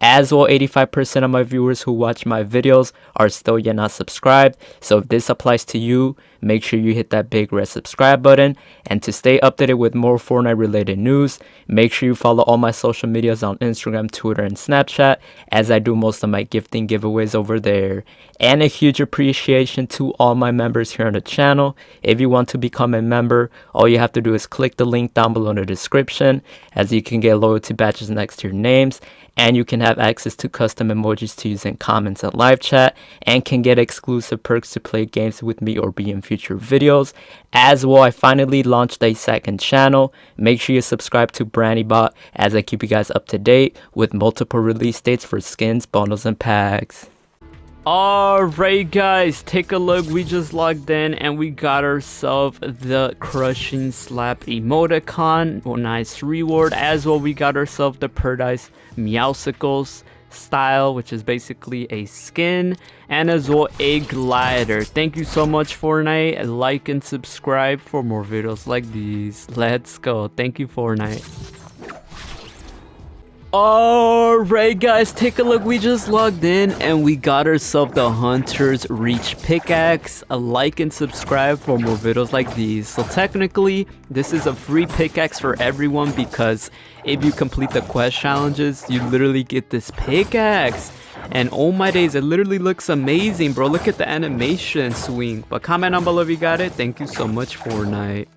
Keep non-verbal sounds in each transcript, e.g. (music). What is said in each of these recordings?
As well, 85% of my viewers who watch my videos are still yet not subscribed. So if this applies to you, make sure you hit that big red subscribe button. And to stay updated with more Fortnite related news, make sure you follow all my social medias on Instagram, Twitter, and Snapchat as I do most of my gifting giveaways over there. And a huge appreciation to all my members here on the channel. If you want to become a member, all you have to do is click the link down below in the description as you can get loyalty badges next to your names and you can have access to custom emojis to use in comments and live chat and can get exclusive perks to play games with me or be in future videos. As well i finally launched a second channel. Make sure you subscribe to BraniBot as i keep you guys up to date with multiple release dates for skins bundles and packs Alright guys, take a look, we just logged in and we got ourselves the Crushing Slap emoticon, well, nice reward, as well we got ourselves the Paradise Meowsicles style, which is basically a skin, and as well a glider. Thank you so much Fortnite, like and subscribe for more videos like these. Let's go, thank you Fortnite. Alright guys, take a look, we just logged in and we got ourselves the Hunter's Reach pickaxe. A like and subscribe for more videos like these. So technically, this is a free pickaxe for everyone because if you complete the quest challenges, you literally get this pickaxe. And oh my days, it literally looks amazing, bro. Look at the animation swing. But comment down below if you got it. Thank you so much, Fortnite.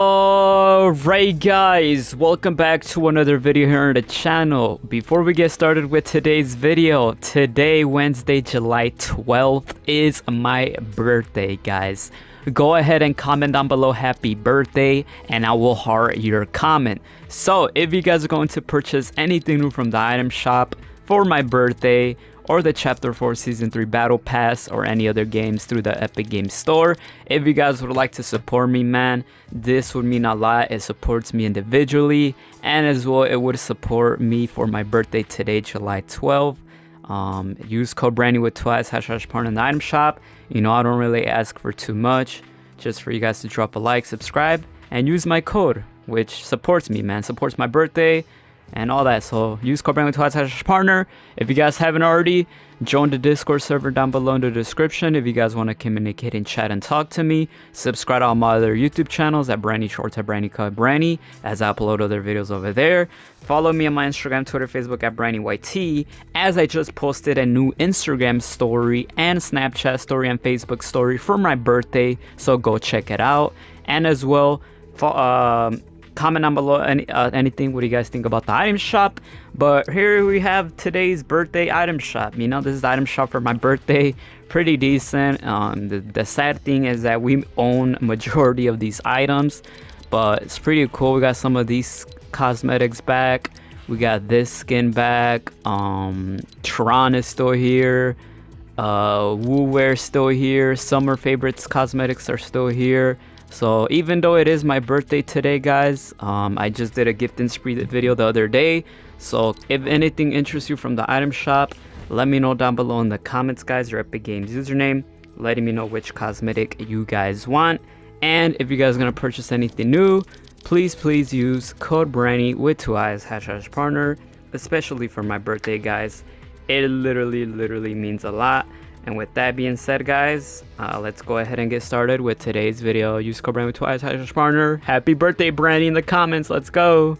Alright guys, welcome back to another video here on the channel. Before we get started with today's video, today Wednesday July 12th is my birthday guys. Go ahead and comment down below happy birthday and I will heart your comment. So if you guys are going to purchase anything new from the item shop for my birthday or the Chapter 4 Season 3 Battle Pass or any other games through the Epic Games Store. If you guys would like to support me, man, this would mean a lot. It supports me individually and as well it would support me for my birthday today, July 12th. Um, use code Brani with twice hash hash partner in the item shop. You know, I don't really ask for too much, just for you guys to drop a like, subscribe, and use my code, which supports me, man, supports my birthday and all that. So use code Brandon slash partner. If you guys haven't already, join the Discord server down below in the description. If you guys want to communicate and chat and talk to me, subscribe to all my other YouTube channels at BraniShorts at Brandy Cut Brani as I upload other videos over there. Follow me on my Instagram, Twitter, Facebook at BraniYT as I just posted a new Instagram story and Snapchat story and Facebook story for my birthday. So go check it out. And as well, um, comment down below any, uh, anything what do you guys think about the item shop. But here we have today's birthday item shop. You know this is item shop for my birthday. Pretty decent. Um, the, the sad thing is that we own majority of these items but it's pretty cool. We got some of these cosmetics back. We got this skin back. Um tron is still here. Uh woo wear still here. Summer favorites cosmetics are still here so even though it is my birthday today, guys, um, I just did a gift and spree video the other day. So if anything interests you from the item shop, let me know down below in the comments, guys, your Epic Games username, letting me know which cosmetic you guys want. And if you guys are gonna purchase anything new, please, please use code Brani with two eyes, hashtag partner, especially for my birthday, guys. It literally, literally means a lot. And with that being said, guys, uh, let's go ahead and get started with today's video. Use code Brani twice partner. Happy birthday, Brani, in the comments. Let's go.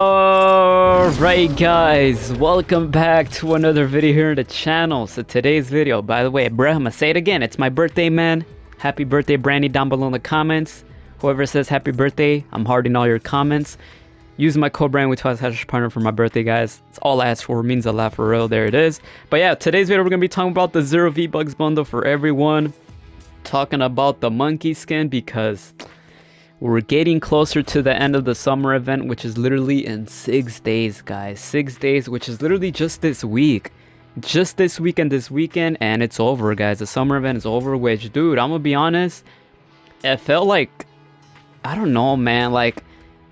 Alright guys, welcome back to another video here on the channel. So today's video, by the way, bro, I'm gonna say it again, it's my birthday man. Happy birthday Brani down below in the comments. Whoever says happy birthday, I'm hearting all your comments. Use my code brand with Twice Hash Partner for my birthday, guys. It's all I ask for. It means a lot for real. There it is. But yeah, today's video we're gonna be talking about the zero V Bucks bundle for everyone. Talking about the monkey skin because we're getting closer to the end of the summer event, which is literally in six days, guys. Six days, which is literally just this week. Just this weekend, this weekend, and it's over, guys. The summer event is over, which, dude, I'm gonna be honest, it felt like, I don't know, man. Like,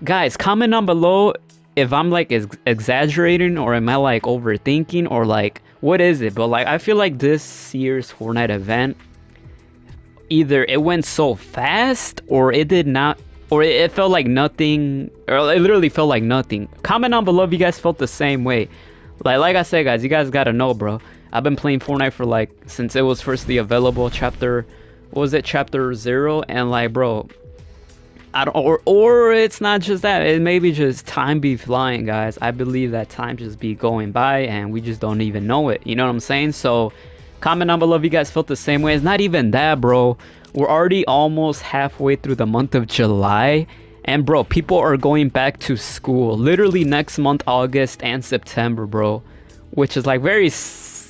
guys, comment down below if I'm like ex exaggerating or am I like overthinking or like, what is it? But like, I feel like this year's Fortnite event either it went so fast or it did not or it, felt like nothing or it literally felt like nothing. Comment down below if you guys felt the same way. Like like i said guys you guys gotta know bro. I've been playing fortnite for like since it was firstly available chapter what was it? Chapter zero? And like bro I don't, or or it's not just that it maybe just time be flying guys i believe that time just be going by and we just don't even know it you know what i'm saying so Comment down below if you guys felt the same way. It's not even that, bro. We're already almost halfway through the month of July. And bro, people are going back to school. Literally next month, August and September, bro. Which is like very,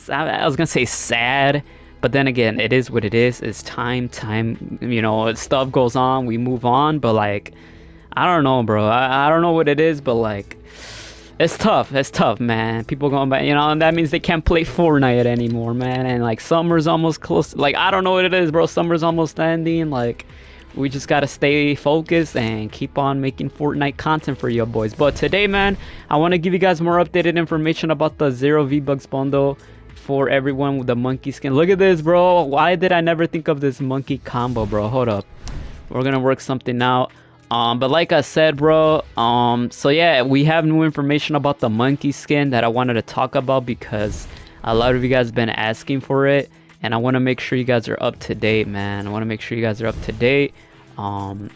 I was gonna say sad. But then again, it is what it is. It's time, time, you know, stuff goes on, we move on. But like, I don't know, bro. I, I don't know what it is, but like, it's tough. It's tough, man. People going back, you know, and that means they can't play Fortnite anymore, man. And like summer's almost close. Like I don't know what it is, bro. Summer's almost ending. Like we just gotta stay focused and keep on making Fortnite content for you boys. But today, man, I want to give you guys more updated information about the Zero V Bucks bundle for everyone with the monkey skin. Look at this, bro. Why did I never think of this monkey combo, bro? Hold up. We're gonna work something out. Um, but like I said, bro, um, so yeah, we have new information about the monkey skin that I wanted to talk about because a lot of you guys been asking for it, and I want to make sure you guys are up to date, man. I want to make sure you guys are up to date. Um,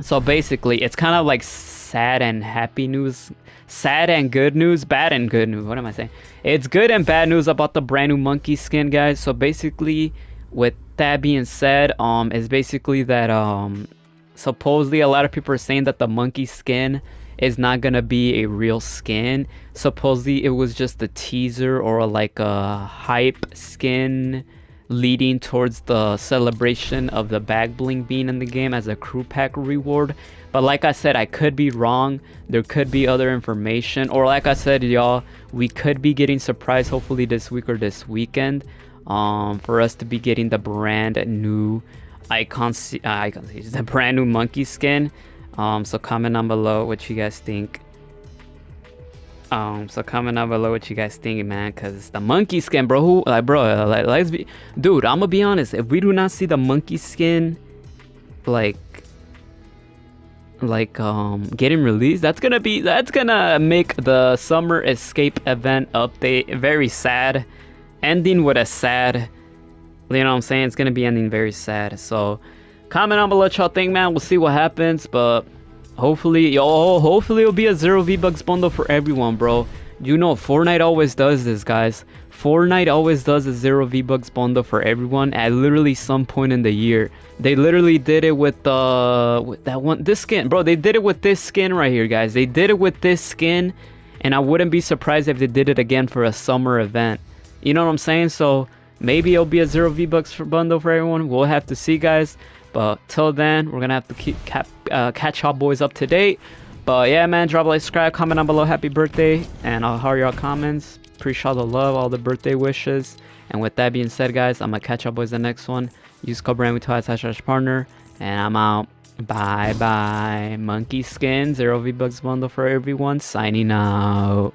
so basically, it's kind of like sad and happy news, sad and good news, bad and good news. What am I saying? It's good and bad news about the brand new monkey skin, guys. So basically, with that being said, um, is basically that um supposedly a lot of people are saying that the monkey skin is not gonna be a real skin. Supposedly it was just a teaser or like a hype skin leading towards the celebration of the bag bling being in the game as a crew pack reward. But like I said, I could be wrong. There could be other information. Or like I said, y'all, we could be getting surprised hopefully this week or this weekend um, for us to be getting the brand new icon uh, icon (laughs) the brand new monkey skin um so comment down below what you guys think um so comment down below what you guys think man because the monkey skin bro who like bro like let's be dude i'm gonna be honest if we do not see the monkey skin like like um getting released that's gonna be that's gonna make the summer escape event update very sad ending with a sad you know what I'm saying? It's gonna be ending very sad. So comment down below what y'all think, man. We'll see what happens, but hopefully, yo, hopefully it'll be a zero V-Bucks bundle for everyone, bro. You know, Fortnite always does this, guys. Fortnite always does a zero V-Bucks bundle for everyone at literally some point in the year. They literally did it with uh, with that one this skin, bro. They did it with this skin right here, guys. They did it with this skin, and I wouldn't be surprised if they did it again for a summer event. You know what I'm saying? So Maybe it'll be a zero V-Bucks for bundle for everyone. We'll have to see, guys. But till then, we're gonna have to keep cap, uh, catch y'all boys up to date. But yeah, man, drop a like, subscribe, comment down below, happy birthday, and I'll hear your comments. Appreciate all the love, all the birthday wishes. And with that being said, guys, I'm gonna catch y'all boys the next one. Use code brand with slash partner, and I'm out. Bye bye. Monkey skin, zero V-Bucks bundle for everyone. Signing out.